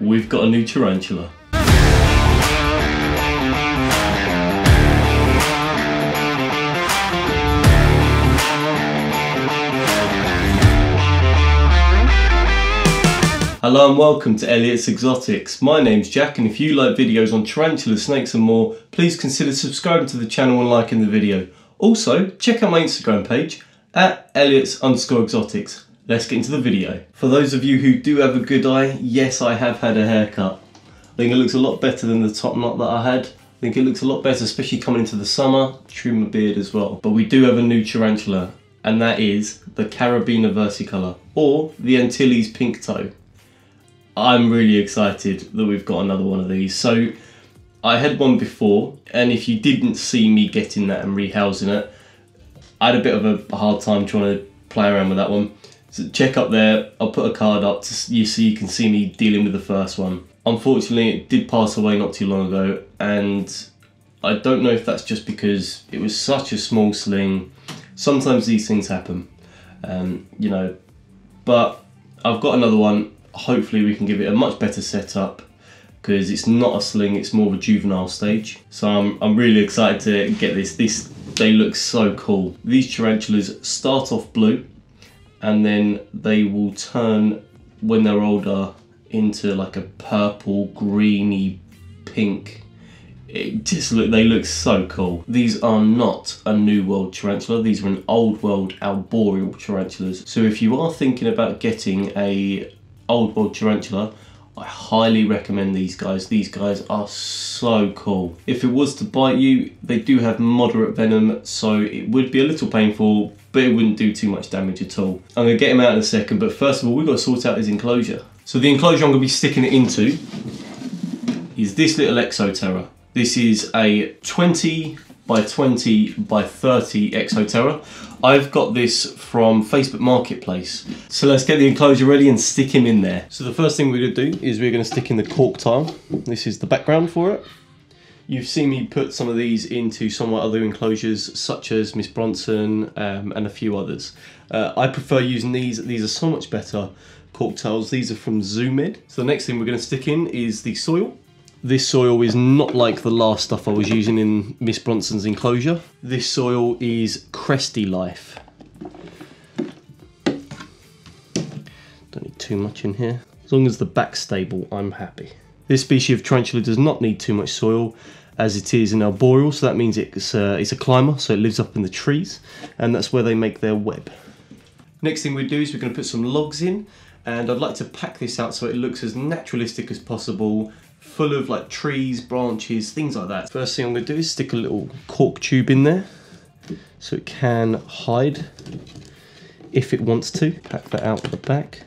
we've got a new tarantula. Hello and welcome to Elliott's Exotics. My name's Jack and if you like videos on tarantulas, snakes and more, please consider subscribing to the channel and liking the video. Also, check out my Instagram page at Elliott's underscore exotics. Let's get into the video. For those of you who do have a good eye, yes I have had a haircut. I think it looks a lot better than the top knot that I had. I think it looks a lot better, especially coming into the summer. Trim my beard as well. But we do have a new tarantula, and that is the Caribena versicolor, or the Antilles pink toe. I'm really excited that we've got another one of these. So I had one before, and if you didn't see me getting that and rehousing it, I had a bit of a hard time trying to play around with that one. So check up there, I'll put a card up to you so you can see me dealing with the first one. Unfortunately, it did pass away not too long ago, and I don't know if that's just because it was such a small sling. Sometimes these things happen, um, you know, but I've got another one hopefully we can give it a much better setup because it's not a sling, it's more of a juvenile stage. So I'm, I'm really excited to get this. This They look so cool. These tarantulas start off blue and then they will turn when they're older into like a purple, greeny, pink. It just look, they look so cool. These are not a new world tarantula, these are an old world arboreal tarantulas. So if you are thinking about getting a old world tarantula, I highly recommend these guys. These guys are so cool. If it was to bite you, they do have moderate venom, so it would be a little painful, but it wouldn't do too much damage at all. I'm gonna get him out in a second, but first of all, we've got to sort out his enclosure. So the enclosure I'm gonna be sticking it into is this little Exo Terra. This is a 20 by 20 by 30 Exo Terra. I've got this from Facebook Marketplace. So let's get the enclosure ready and stick him in there. So the first thing we're gonna do is we're gonna stick in the cork tile. This is the background for it. You've seen me put some of these into somewhat other enclosures, such as Miss Bronson um, and a few others. Uh, I prefer using these. These are so much better cork. These are from Zoo Med. So the next thing we're gonna stick in is the soil. This soil is not like the last stuff I was using in Miss Bronson's enclosure. This soil is Cresty Life. Don't need too much in here. As long as the back's stable, I'm happy. This species of tarantula does not need too much soil as it is an arboreal, so that means it's a, it's a climber, so it lives up in the trees, and that's where they make their web. Next thing we do is we're going to put some logs in, and I'd like to pack this out so it looks as naturalistic as possible full of like trees, branches, things like that. First thing I'm going to do is stick a little cork tube in there so it can hide if it wants to. Pack that out the back.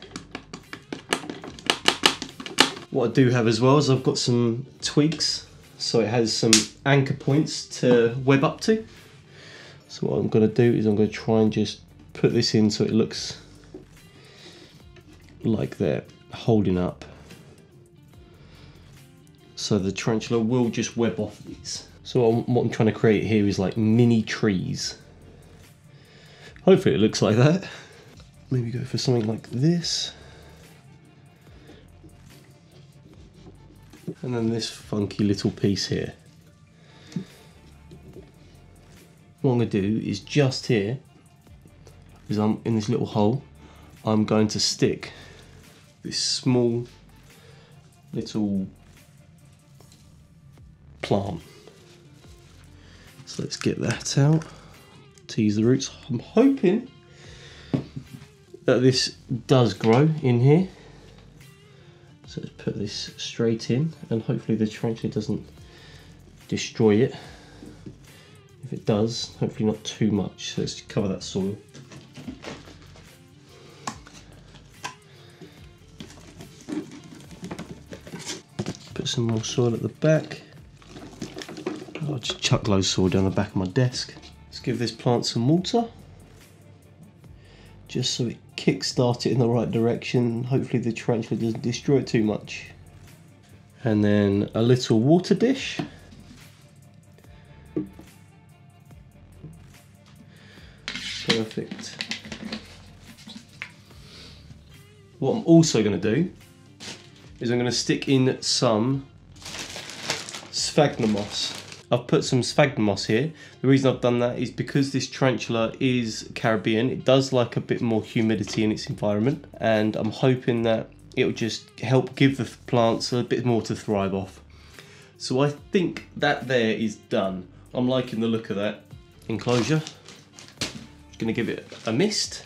What I do have as well is I've got some tweaks. so it has some anchor points to web up to. So what I'm going to do is I'm going to try and just put this in so it looks like they're holding up so the tarantula will just web off these. So what I'm trying to create here is like mini trees. Hopefully it looks like that. Maybe go for something like this. And then this funky little piece here. What I'm going to do is just here, is I'm in this little hole, I'm going to stick this small little plant. So let's get that out, tease the roots. I'm hoping that this does grow in here. So let's put this straight in and hopefully the tarantula doesn't destroy it. If it does, hopefully not too much. So let's cover that soil. Put some more soil at the back. Oh, I'll just chuck low soil down the back of my desk. Let's give this plant some water. Just so it kickstart it in the right direction. Hopefully the tarantula doesn't destroy it too much. And then a little water dish. Perfect. What I'm also going to do is I'm going to stick in some sphagnum moss. I've put some sphagnum moss here. The reason I've done that is because this tarantula is Caribbean. It does like a bit more humidity in its environment and I'm hoping that it'll just help give the plants a bit more to thrive off. So I think that there is done. I'm liking the look of that enclosure. Just gonna give it a mist.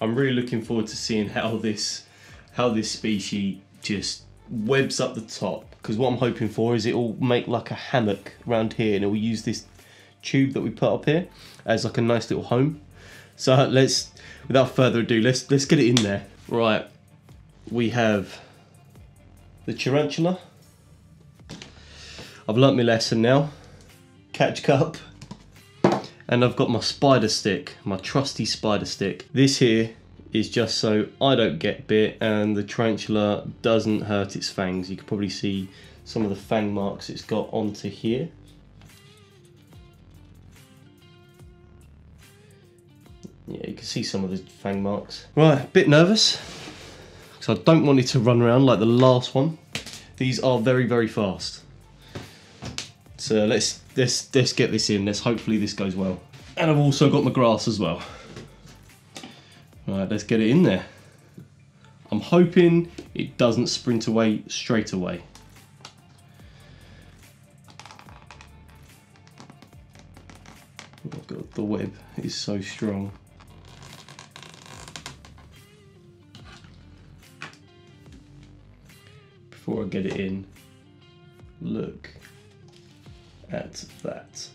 I'm really looking forward to seeing how this how this species just webs up the top because what I'm hoping for is it will make like a hammock around here and it will use this tube that we put up here as like a nice little home. So let's, without further ado, let's let's get it in there. Right, we have the tarantula. I've learnt my lesson now. Catch cup. And I've got my spider stick, my trusty spider stick. This here is just so I don't get bit and the tarantula doesn't hurt its fangs. You can probably see some of the fang marks it's got onto here. Yeah, you can see some of the fang marks. Right, a bit nervous. Because I don't want it to run around like the last one. These are very, very fast. So let's, let's, let's get this in. Let's hopefully this goes well. And I've also got my grass as well. Right, let's get it in there. I'm hoping it doesn't sprint away straight away. Oh god, the web is so strong. Before I get it in, look at that.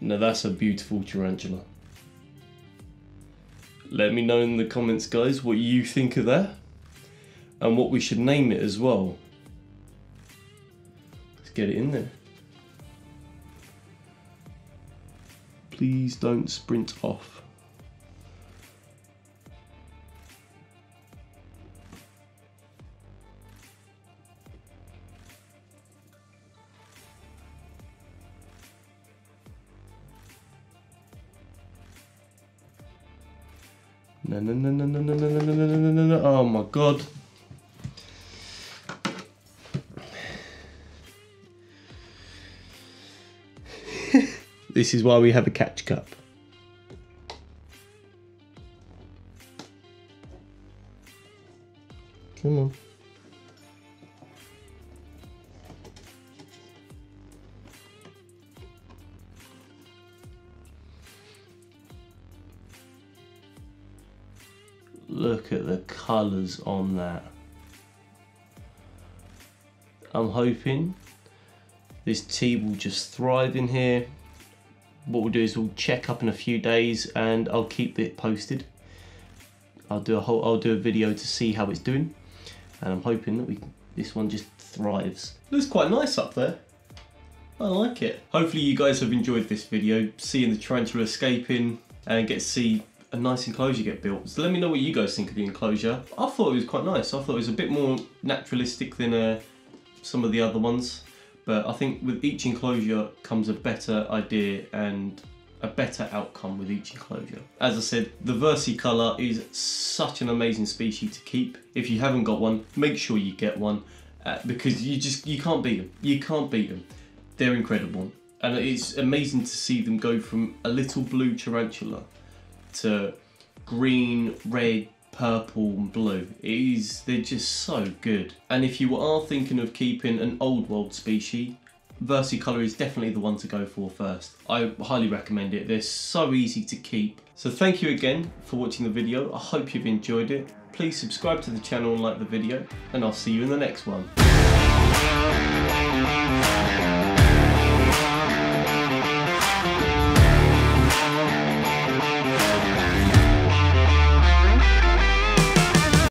Now that's a beautiful tarantula. Let me know in the comments guys what you think of that and what we should name it as well. Let's get it in there. Please don't sprint off. No, no, no, no, no, no, no, no, no, no, no, no, oh my god. this is why we have a catch cup. Come on. Look at the colours on that. I'm hoping this tea will just thrive in here. What we'll do is we'll check up in a few days and I'll keep it posted. I'll do a whole, I'll do a video to see how it's doing, and I'm hoping that we this one just thrives. looks quite nice up there. I like it. Hopefully you guys have enjoyed this video, seeing the tarantula escaping and get to see a nice enclosure get built. So let me know what you guys think of the enclosure. I thought it was quite nice. I thought it was a bit more naturalistic than uh, some of the other ones. But I think with each enclosure comes a better idea and a better outcome with each enclosure. As I said, the versicolor is such an amazing species to keep. If you haven't got one, make sure you get one uh, because you just you can't beat them. You can't beat them. They're incredible. And it's amazing to see them go from a little blue tarantula to green, red, purple and blue. It is, they're just so good. And if you are thinking of keeping an old world species, Versicolor is definitely the one to go for first. I highly recommend it. They're so easy to keep. So thank you again for watching the video. I hope you've enjoyed it. Please subscribe to the channel and like the video, and I'll see you in the next one.